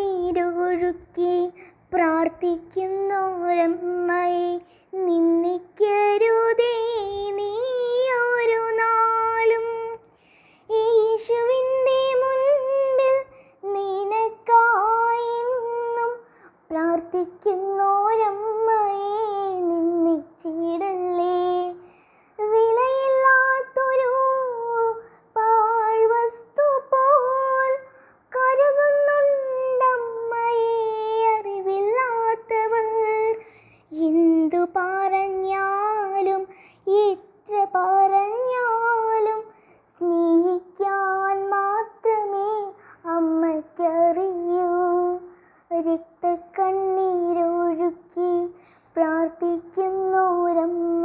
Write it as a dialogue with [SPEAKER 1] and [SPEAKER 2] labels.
[SPEAKER 1] രക്തക്കണ്ണീരൊഴുക്കി പ്രാർത്ഥിക്കുന്നോരമ്മയെ പ്രാർത്ഥിക്കുന്നോരമ്മയെ വിലയില്ലാത്തൊരു പാഴ്വസ്തു പോൽ കരുതുന്നുണ്ടമ്മയെ അറിവില്ലാത്തവർ. എന്തു പറഞ്ഞാലും രക്തക്കണ്ണീരൊഴുക്കി പ്രാർത്ഥിക്കുന്നോരമ്മയെ